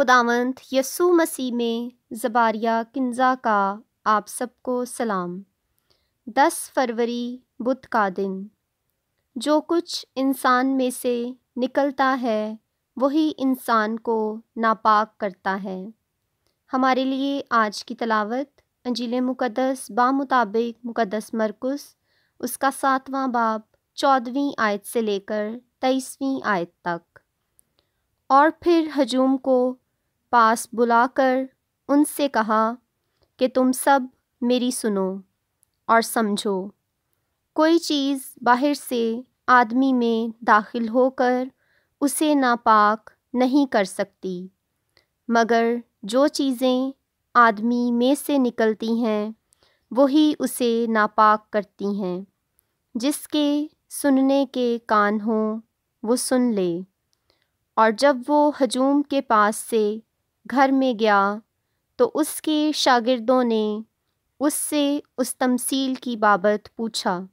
खुदावंत यसु मसीह में ज़बारिया किन्ज़ा का आप सबको सलाम। दस फरवरी बुध का दिन। जो कुछ इंसान में से निकलता है, वही इंसान को नापाक करता है। हमारे लिए आज की तलावत, अंजील मुक़दस बामुताबिक मुक़दस मरकुस, उसका सातवां बाब, चौदहवीं आयत से लेकर तेईसवीं आयत तक। और फिर हजूम को पास बुलाकर उनसे कहा कि तुम सब मेरी सुनो और समझो। कोई चीज़ बाहर से आदमी में दाखिल होकर उसे नापाक नहीं कर सकती, मगर जो चीज़ें आदमी में से निकलती हैं, वही उसे नापाक करती हैं। जिसके सुनने के कान हों, वो सुन ले। और जब वो हजूम के पास से घर में गया तो उसके शागिर्दों ने उससे उस तमसील की बाबत पूछा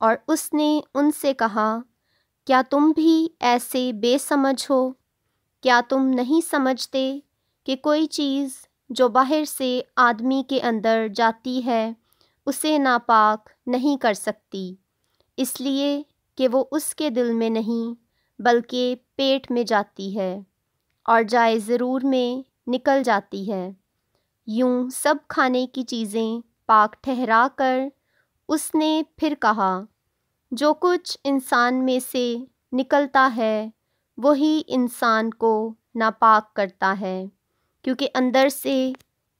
और उसने उनसे कहा, क्या तुम भी ऐसे बेसमझ हो? क्या तुम नहीं समझते कि कोई चीज़ जो बाहर से आदमी के अंदर जाती है, उसे नापाक नहीं कर सकती? इसलिए कि वो उसके दिल में नहीं, बल्कि पेट में जाती है। और जाए ज़रूर में निकल जाती है। यूँ सब खाने की चीज़ें पाक ठहरा कर उसने फिर कहा, जो कुछ इंसान में से निकलता है, वही इंसान को नापाक करता है। क्योंकि अंदर से,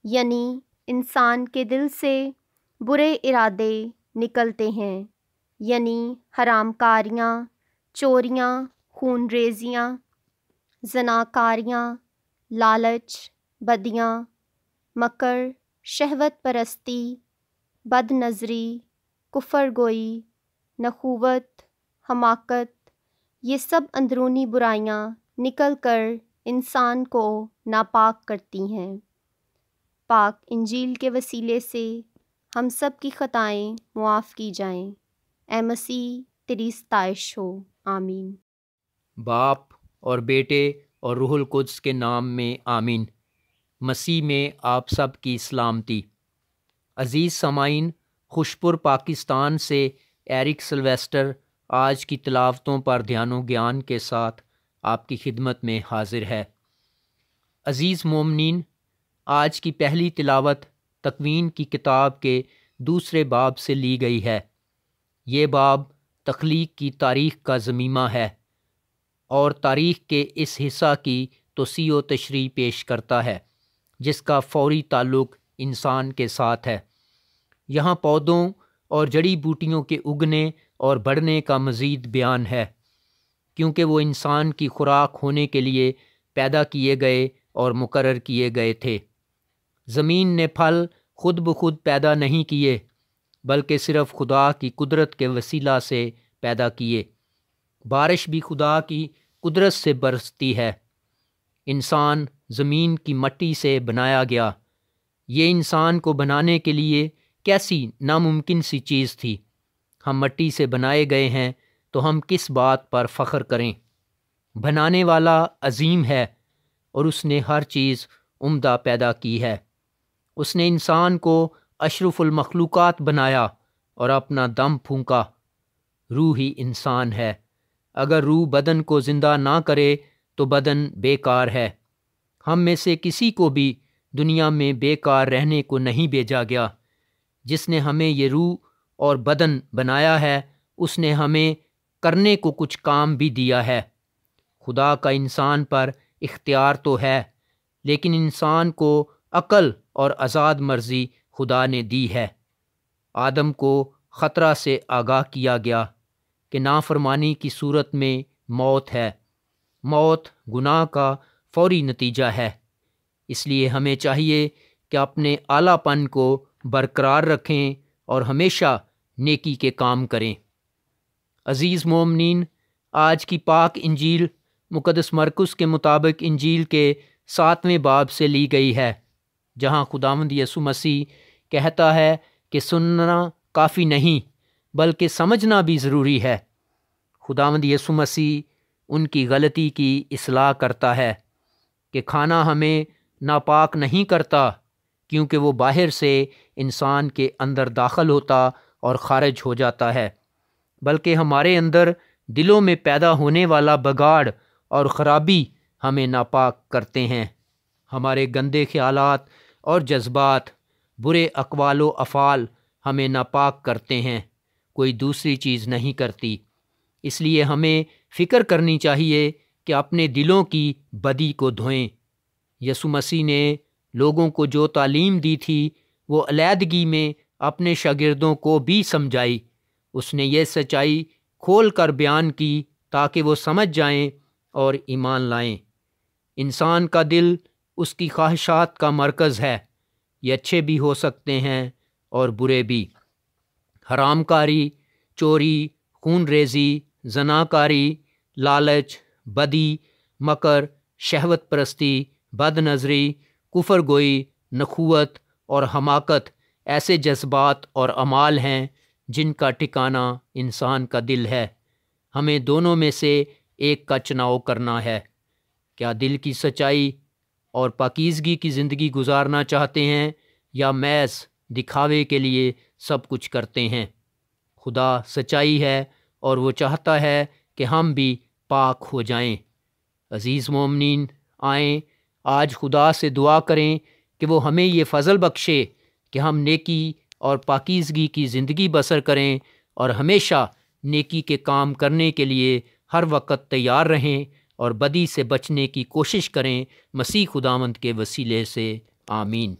यानी इंसान के दिल से, बुरे इरादे निकलते हैं। यानी हरामकारियाँ, चोरियाँ, खून रेजियाँ जनाकारियाँ, लालच, बदियाँ, मकर, शहवत परस्ती बद नज़री कुफर गोई नखुवत, हमाकत, ये सब अंदरूनी बुराइयाँ निकल कर इंसान को नापाक करती हैं। पाक इंजील के वसीले से हम सब की ख़ताएँ मुआफ़ की जाएँ। ए मसीह तेरी सताइश हो। आमीन। बाप और बेटे और रूहुल कुद्स के नाम में आमीन। मसीह में आप सब की सलामती। अज़ीज़ समाइन, खुशपुर, पाकिस्तान से एरिक सिल्वेस्टर, आज की तलावतों पर ध्यान ज्ञान के साथ आपकी खिदमत में हाजिर है। अज़ीज़ मोमनिन, आज की पहली तिलावत तकवीन की किताब के दूसरे बाब से ली गई है। ये बाब तख्लीक की तारीख़ का ज़मीमा है। और तारीख़ के इस हिस्सा की तोसी व तशरी पेश करता है, जिसका फौरी ताल्लुक़ इंसान के साथ है। यहाँ पौधों और जड़ी बूटियों के उगने और बढ़ने का मज़ीद बयान है, क्योंकि वो इंसान की खुराक होने के लिए पैदा किए गए और मुकर किए गए थे। ज़मीन ने फल खुद ब खुद पैदा नहीं किए, बल्कि सिर्फ़ खुदा की कुदरत के वसीला से पैदा किए। बारिश भी खुदा की कुदरत से बरसती है। इंसान ज़मीन की मट्टी से बनाया गया। ये इंसान को बनाने के लिए कैसी नामुमकिन सी चीज़ थी? हम मट्टी से बनाए गए हैं तो हम किस बात पर फ़ख्र करें? बनाने वाला अजीम है, और उसने हर चीज़ उम्दा पैदा की है। उसने इंसान को अशरफुलमखलूक़ात बनाया और अपना दम फूंका। रूह इंसान है। अगर रूह बदन को ज़िंदा ना करे तो बदन बेकार है। हम में से किसी को भी दुनिया में बेकार रहने को नहीं भेजा गया। जिसने हमें ये रूह और बदन बनाया है, उसने हमें करने को कुछ काम भी दिया है। खुदा का इंसान पर इख्तियार तो है, लेकिन इंसान को अकल और आज़ाद मर्ज़ी खुदा ने दी है। आदम को ख़तरा से आगाह किया गया। कि नाफरमानी की सूरत में मौत है। मौत गुनाह का फौरी नतीजा है। इसलिए हमें चाहिए कि अपने आलापन को बरकरार रखें और हमेशा नेकी के काम करें। अज़ीज़ मोमनिन, आज की पाक इंजील मुकदस मरकुस के मुताबिक इंजील के सातवें बाब से ली गई है, जहाँ खुदावंद यसु मसीह कहता है कि सुनना काफ़ी नहीं बल्कि समझना भी ज़रूरी है। खुदावंद यसु मसीह उनकी गलती की असलाह करता है कि खाना हमें नापाक नहीं करता, क्योंकि वो बाहर से इंसान के अंदर दाखिल होता और ख़ारिज हो जाता है, बल्कि हमारे अंदर दिलों में पैदा होने वाला बगाड़ और ख़राबी हमें नापाक करते हैं। हमारे गंदे ख्यालात और जज्बात, बुरे अकवाल अफ़ाल हमें नापाक करते हैं। कोई दूसरी चीज़ नहीं करती। इसलिए हमें फ़िक्र करनी चाहिए कि अपने दिलों की बदी को धोएँ। यसु मसीह ने लोगों को जो तालीम दी थी, वो अलीदगी में अपने शागिर्दों को भी समझाई। उसने ये सच्चाई खोल कर बयान की ताकि वो समझ जाएँ और ईमान लाएँ। इंसान का दिल उसकी ख्वाहिशात का मरकज़ है। ये अच्छे भी हो सकते हैं और बुरे भी। हरामकारी, चोरी खून रेजी जनाकारी, लालच, बदी, मकर शहवत परस्ती बद नज़री कुफर गोई नखुवत और हमाकत ऐसे जज्बात और अमाल हैं जिनका ठिकाना इंसान का दिल है। हमें दोनों में से एक का चुनाव करना है। क्या दिल की सच्चाई और पाकिजगी की ज़िंदगी गुजारना चाहते हैं या मैस दिखावे के लिए सब कुछ करते हैं। खुदा सच्चाई है और वो चाहता है कि हम भी पाक हो जाएँ। अज़ीज़ मोमिन आएँ। आज खुदा से दुआ करें कि वो हमें ये फ़ज़ल बख्शे कि हम नेकी और पाकिजगी की ज़िंदगी बसर करें और हमेशा नेकी के काम करने के लिए हर वक्त तैयार रहें और बदी से बचने की कोशिश करें। मसीह खुदावंत के वसीले से आमीन।